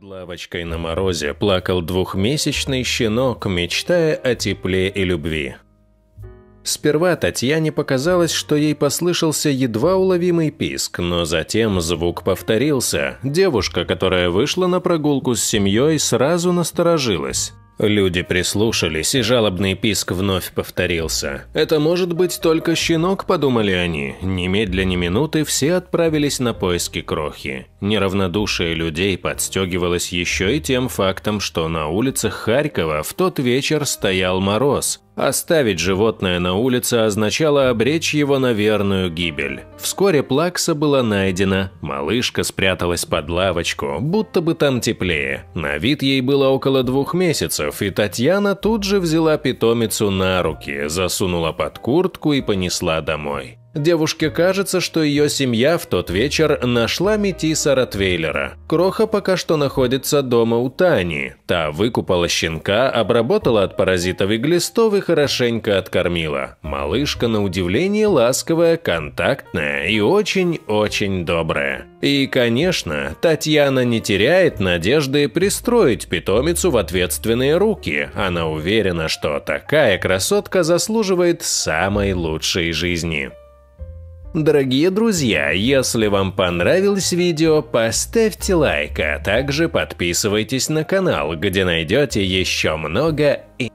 Под лавочкой на морозе плакал двухмесячный щенок, мечтая о тепле и любви. Сперва Татьяне показалось, что ей послышался едва уловимый писк, но затем звук повторился. Девушка, которая вышла на прогулку с семьей, сразу насторожилась. Люди прислушались, и жалобный писк вновь повторился. «Это может быть только щенок», – подумали они. Немедля ни минуты все отправились на поиски крохи. Неравнодушие людей подстегивалось еще и тем фактом, что на улицах Харькова в тот вечер стоял мороз. Оставить животное на улице означало обречь его на верную гибель. Вскоре плакса была найдена, малышка спряталась под лавочку, будто бы там теплее. На вид ей было около двух месяцев, и Татьяна тут же взяла питомицу на руки, засунула под куртку и понесла домой. Девушке кажется, что ее семья в тот вечер нашла метиса Ротвейлера. Кроха пока что находится дома у Тани. Та выкупала щенка, обработала от паразитов и глистов и хорошенько откормила. Малышка, на удивление, ласковая, контактная и очень-очень добрая. И, конечно, Татьяна не теряет надежды пристроить питомицу в ответственные руки. Она уверена, что такая красотка заслуживает самой лучшей жизни. Дорогие друзья, если вам понравилось видео, поставьте лайк, а также подписывайтесь на канал, где найдете еще много и